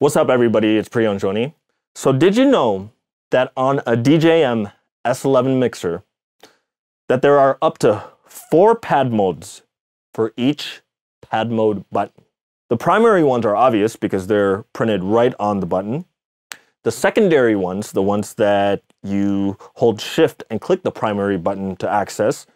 What's up everybody, it's Priyon Joni. So did you know that on a DJM S11 mixer that there are up to four pad modes for each pad mode button? The primary ones are obvious because they're printed right on the button. The secondary ones, the ones that you hold shift and click the primary button to access,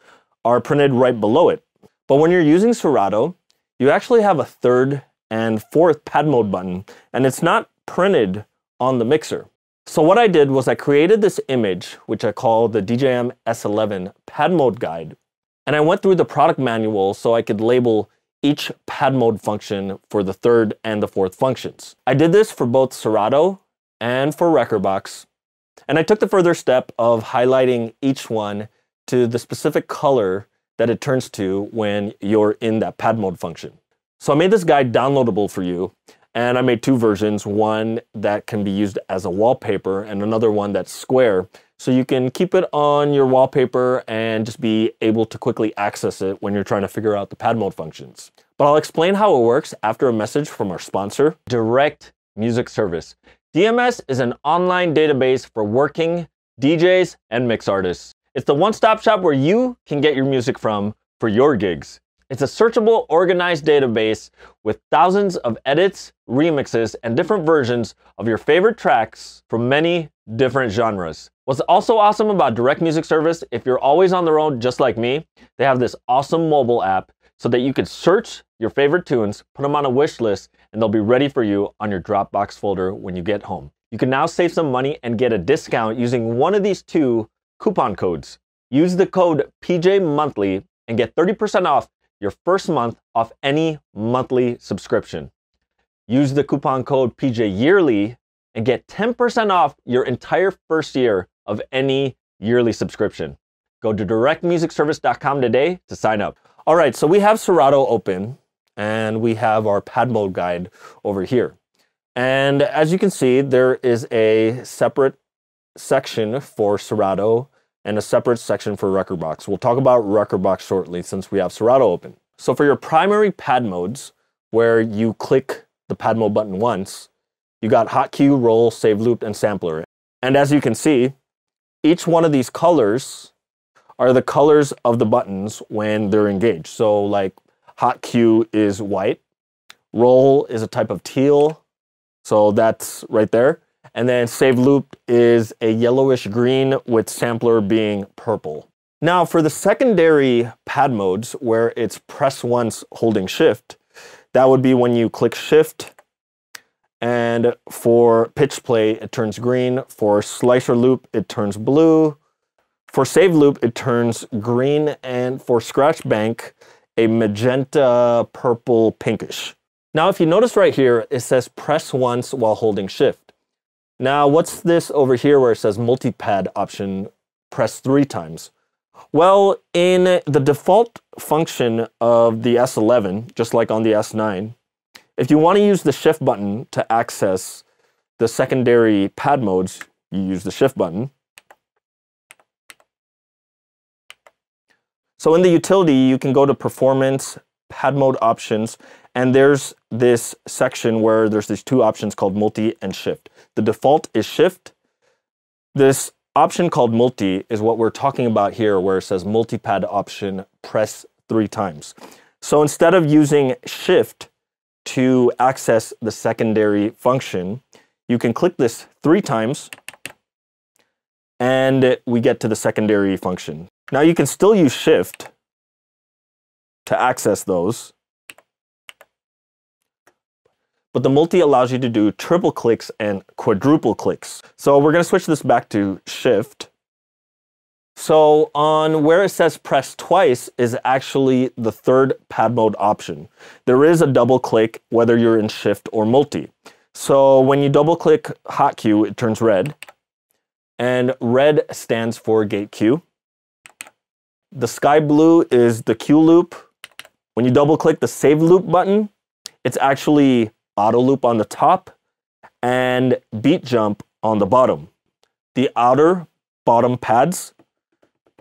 are printed right below it. But when you're using Serato, you actually have a third and fourth pad mode button, and it's not printed on the mixer. So what I did was I created this image, which I call the DJM S11 pad mode guide, and I went through the product manual so I could label each pad mode function for the third and the fourth functions. I did this for both Serato and for Rekordbox, and I took the further step of highlighting each one to the specific color that it turns to when you're in that pad mode function. So I made this guide downloadable for you, and I made two versions, one that can be used as a wallpaper and another one that's square, so you can keep it on your wallpaper and just be able to quickly access it when you're trying to figure out the pad mode functions. But I'll explain how it works after a message from our sponsor, Direct Music Service. DMS is an online database for working DJs and mix artists. It's the one-stop shop where you can get your music from for your gigs. It's a searchable, organized database with thousands of edits, remixes, and different versions of your favorite tracks from many different genres. What's also awesome about Direct Music Service, if you're always on the road just like me, they have this awesome mobile app so that you can search your favorite tunes, put them on a wish list, and they'll be ready for you on your Dropbox folder when you get home. You can now save some money and get a discount using one of these two coupon codes. Use the code PJ Monthly and get 30% off your first month off any monthly subscription. Use the coupon code PJ Yearly and get 10% off your entire first year of any yearly subscription. Go to directmusicservice.com today to sign up. All right, so we have Serato open and we have our pad mode guide over here. And as you can see, there is a separate section for Serato and a separate section for Rekordbox. We'll talk about Rekordbox shortly since we have Serato open. So for your primary pad modes, where you click the pad mode button once, you got hot cue, roll, save loop, and sampler. And as you can see, each one of these colors are the colors of the buttons when they're engaged. So like hot cue is white, roll is a type of teal, so that's right there. And then save loop is a yellowish green with sampler being purple. Now for the secondary pad modes where it's press once holding shift, that would be when you click shift and for pitch play it turns green, for slicer loop it turns blue, for save loop it turns green, and for scratch bank a magenta purple pinkish. Now if you notice right here it says press once while holding shift. Now, what's this over here where it says multi-pad option, press three times? Well, in the default function of the S11, just like on the S9, if you want to use the shift button to access the secondary pad modes, you use the shift button. So in the utility, you can go to performance, pad mode options, and there's this section where there's these two options called multi and shift. The default is shift. This option called multi is what we're talking about here where it says multi-pad option, press three times. So instead of using shift to access the secondary function, you can click this three times and we get to the secondary function. Now you can still use shift to access those, but the multi allows you to do triple clicks and quadruple clicks. So we're gonna switch this back to shift. So on where it says press twice is actually the third pad mode option. There is a double click whether you're in shift or multi. So when you double click hot cue, it turns red. And red stands for gate cue. The sky blue is the cue loop. When you double click the save loop button, it's actually auto loop on the top, and beat jump on the bottom. The outer bottom pads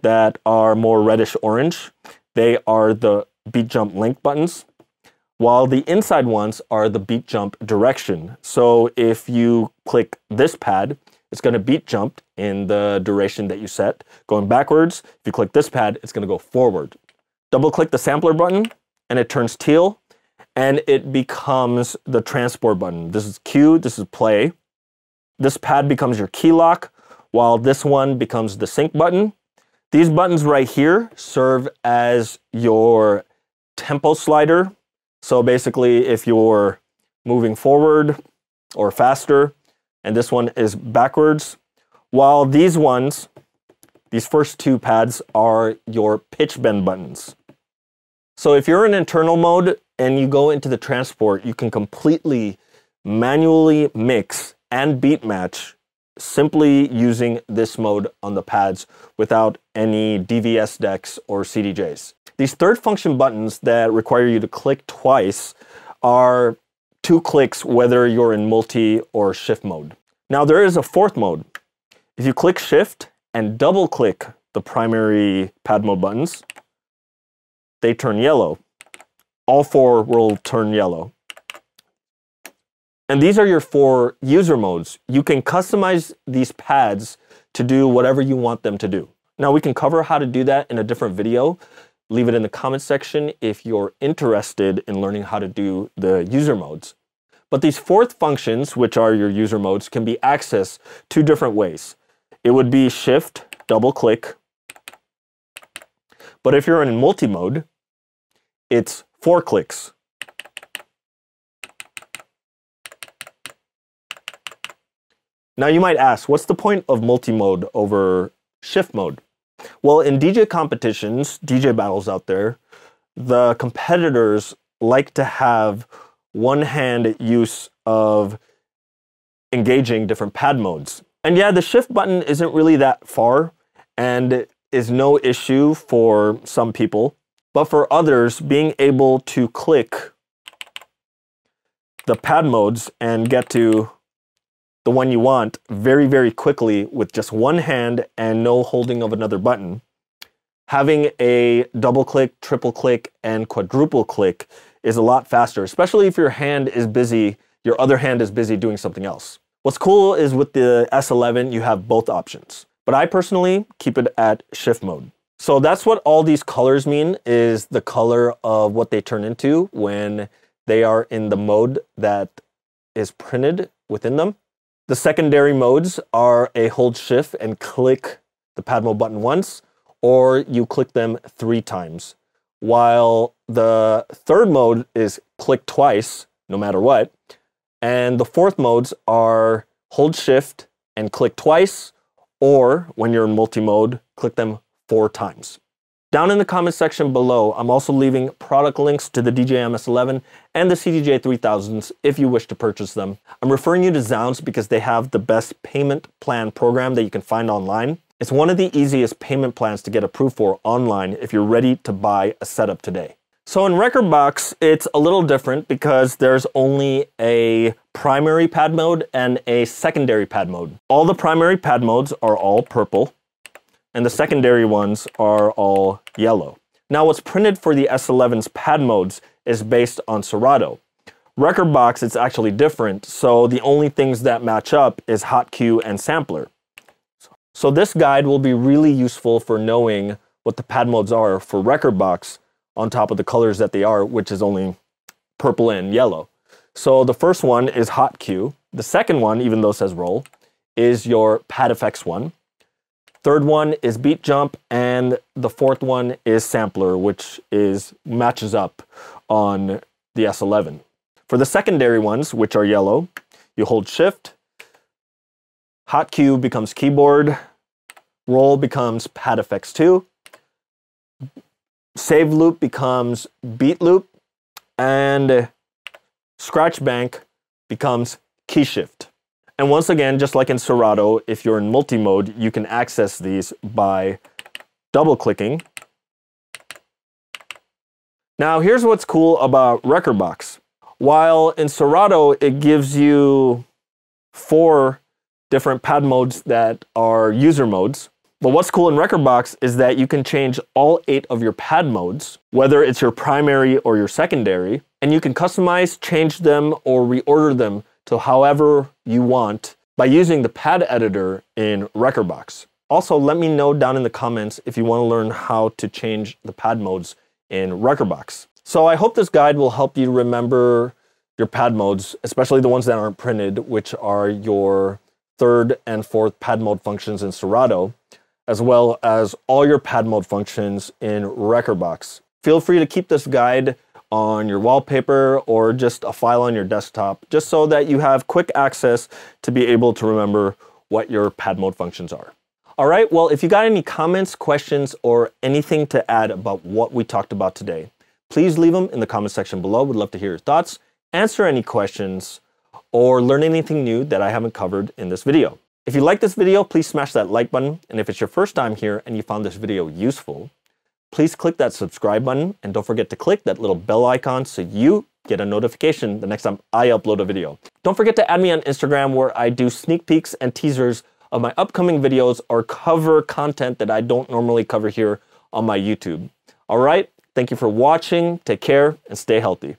that are more reddish orange, they are the beat jump link buttons. while the inside ones are the beat jump direction. So if you click this pad, it's going to beat jump in the duration that you set. Going backwards, if you click this pad, it's going to go forward. Double click the sampler button and it turns teal and it becomes the transport button. This is cue, this is play. This pad becomes your key lock while this one becomes the sync button. These buttons right here serve as your tempo slider. So basically, if you're moving forward or faster, and this one is backwards, while these ones, these first two pads are your pitch bend buttons. So if you're in internal mode and you go into the transport, you can completely manually mix and beat match simply using this mode on the pads without any DVS decks or CDJs. These third function buttons that require you to click twice are two clicks whether you're in multi or shift mode. Now there is a fourth mode. If you click shift and double click the primary pad mode buttons, they turn yellow. All four will turn yellow. And these are your four user modes. You can customize these pads to do whatever you want them to do. Now we can cover how to do that in a different video. Leave it in the comment section if you're interested in learning how to do the user modes. But these fourth functions, which are your user modes, can be accessed two different ways. It would be shift, double click. But if you're in multi-mode, it's four clicks. Now you might ask, what's the point of multi-mode over shift mode? Well, in DJ competitions, DJ battles out there, the competitors like to have one-hand use of engaging different pad modes. And yeah, the shift button isn't really that far and is no issue for some people. But for others, being able to click the pad modes and get to the one you want very, very quickly with just one hand and no holding of another button. Having a double click, triple click, and quadruple click is a lot faster, especially if your hand is busy, your other hand is busy doing something else. What's cool is with the S11, you have both options, but I personally keep it at shift mode. So that's what all these colors mean is the color of what they turn into when they are in the mode that is printed within them. The secondary modes are a hold shift and click the pad mode button once, or you click them three times. While the third mode is click twice, no matter what. And the fourth modes are hold shift and click twice, or when you're in multi-mode, click them four times. Down in the comment section below, I'm also leaving product links to the DJM S11 and the CDJ 3000s if you wish to purchase them. I'm referring you to zZounds because they have the best payment plan program that you can find online. It's one of the easiest payment plans to get approved for online if you're ready to buy a setup today. So in Rekordbox, it's a little different because there's only a primary pad mode and a secondary pad mode. All the primary pad modes are all purple and the secondary ones are all yellow. Now what's printed for the S11's pad modes is based on Serato. Rekordbox, it's actually different, so the only things that match up is hot cue and sampler. So this guide will be really useful for knowing what the pad modes are for Rekordbox on top of the colors that they are, which is only purple and yellow. So the first one is hot cue. The second one, even though it says roll, is your pad effects one. Third one is beat jump, and the fourth one is sampler, which is matches up on the S11. For the secondary ones, which are yellow, you hold shift, hot cue becomes keyboard, roll becomes pad effects 2, save loop becomes beat loop, and scratch bank becomes key shift. And once again, just like in Serato, if you're in multi-mode, you can access these by double-clicking. Now, here's what's cool about Rekordbox. While in Serato, it gives you four different pad modes that are user modes, But what's cool in Rekordbox is that you can change all eight of your pad modes, whether it's your primary or your secondary, and you can customize, change them, or reorder them to however you want by using the pad editor in Rekordbox. Also, let me know down in the comments if you want to learn how to change the pad modes in Rekordbox. So I hope this guide will help you remember your pad modes, especially the ones that aren't printed, which are your third and fourth pad mode functions in Serato, as well as all your pad mode functions in Rekordbox. Feel free to keep this guide on your wallpaper or just a file on your desktop, just so that you have quick access to be able to remember what your pad mode functions are. All right, well, if you got any comments, questions, or anything to add about what we talked about today, please leave them in the comment section below. We'd love to hear your thoughts, answer any questions, or learn anything new that I haven't covered in this video. If you like this video, please smash that like button. And if it's your first time here and you found this video useful, please click that subscribe button and don't forget to click that little bell icon so you get a notification the next time I upload a video. Don't forget to add me on Instagram where I do sneak peeks and teasers of my upcoming videos or cover content that I don't normally cover here on my YouTube. All right, thank you for watching, take care, and stay healthy.